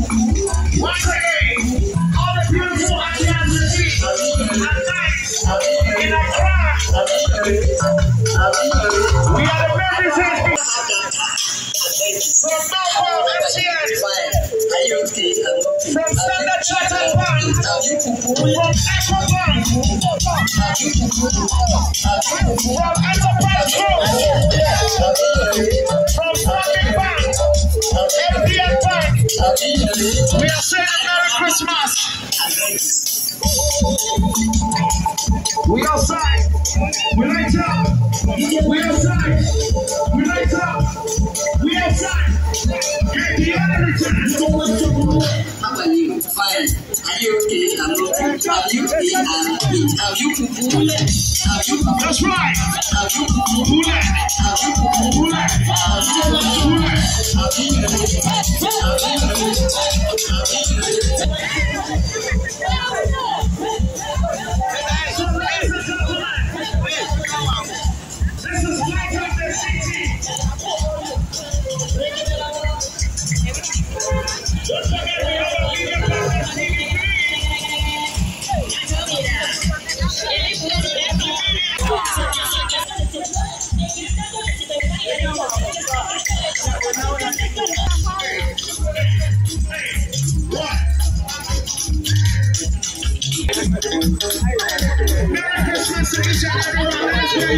Once again, all the beautiful Asians and nights in. We are the representatives from from Standard Chartered Bank, from Ecobank, from you okay. You? That's right.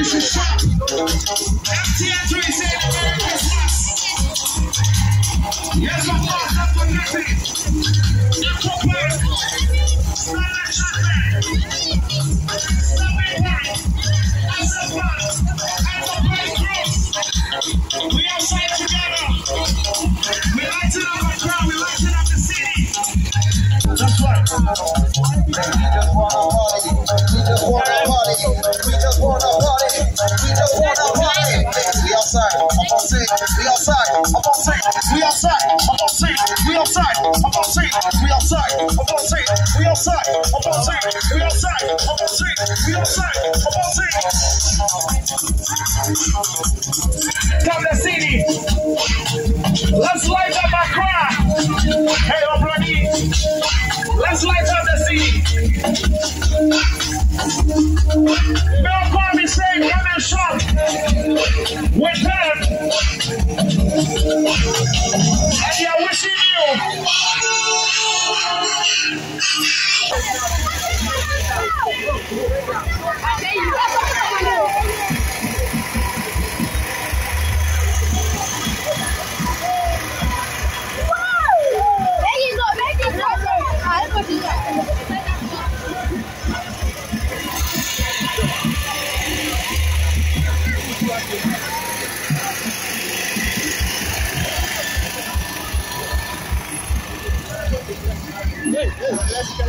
Is shop. MTN to say Merry Christmas. Yes, not for nothing. I'm I'm I'm I'm I'm I'm I'm. Come the city. Let's light up my Accra. Hey, Obrani.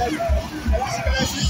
Gracias.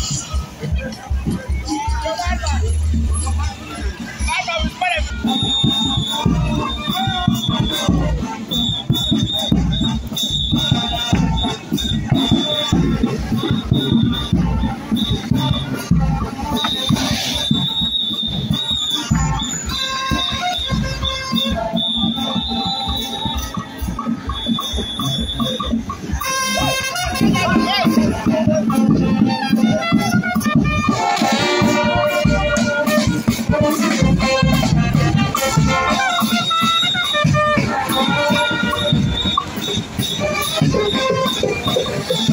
すごい!